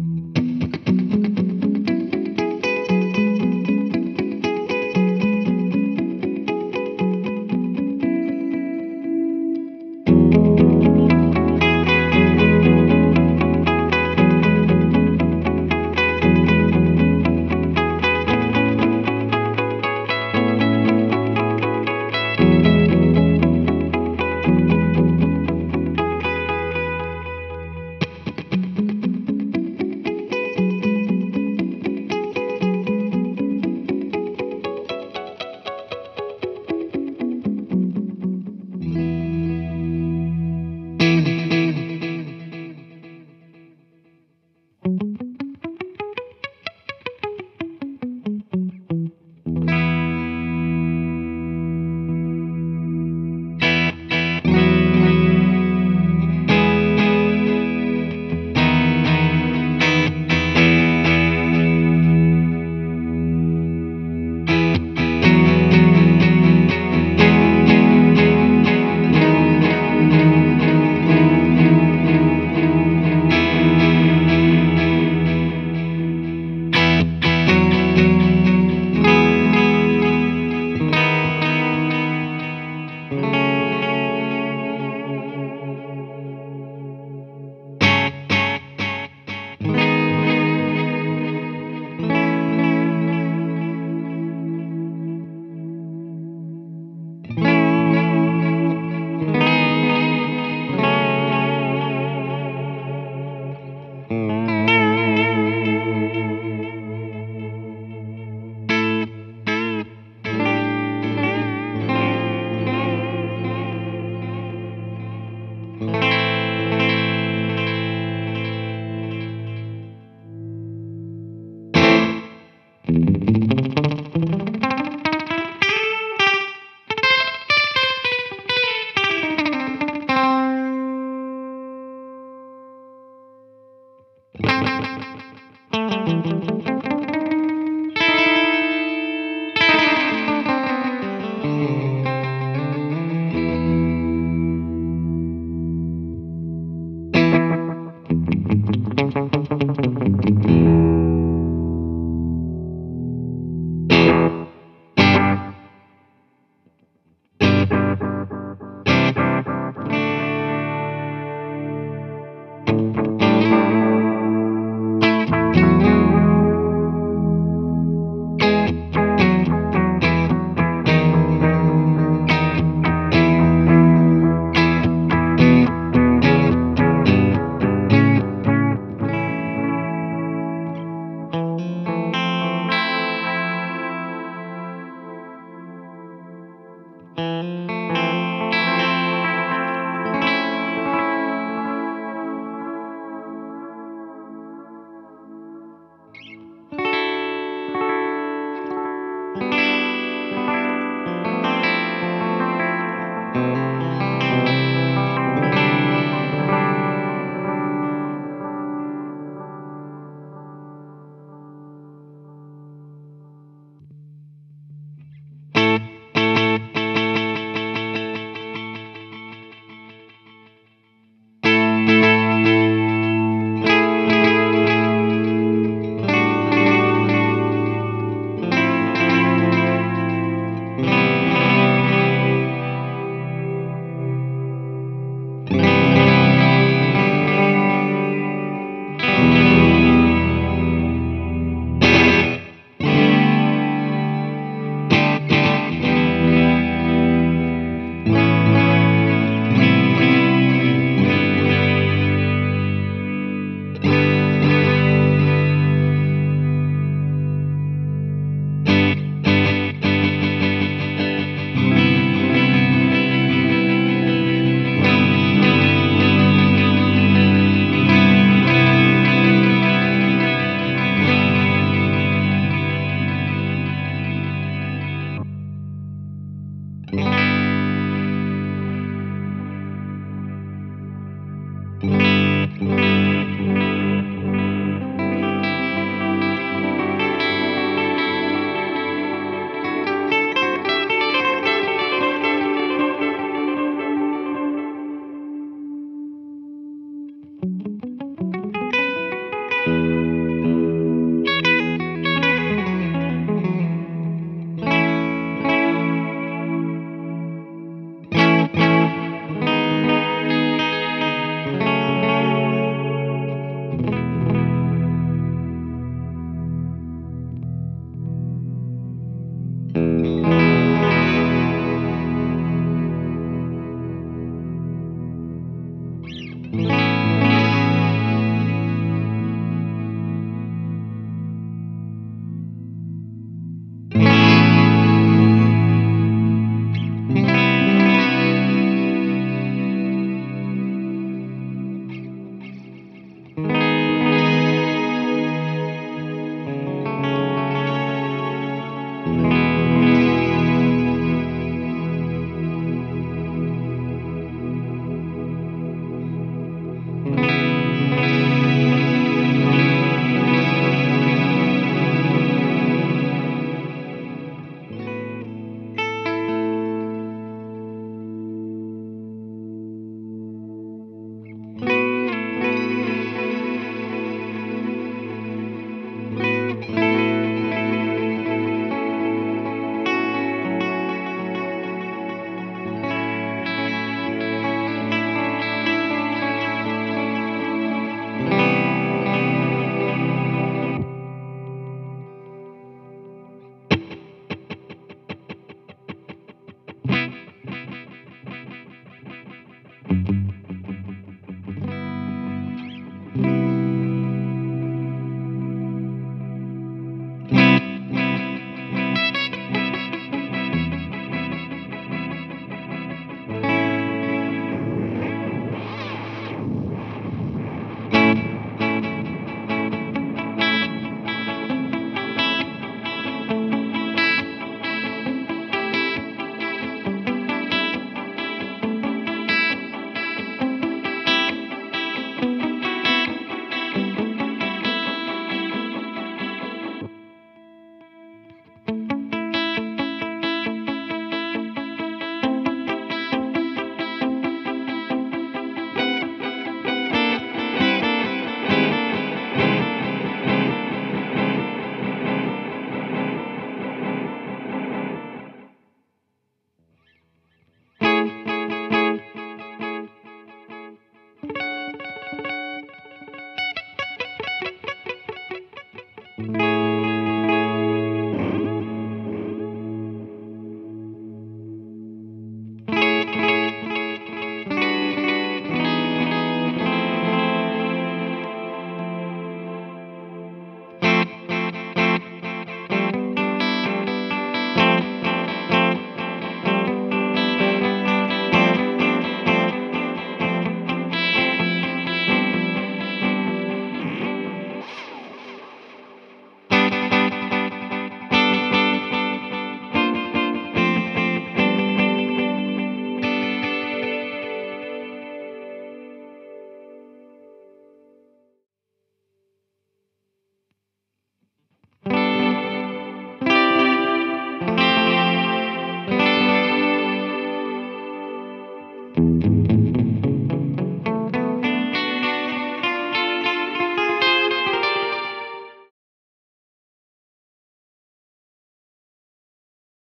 you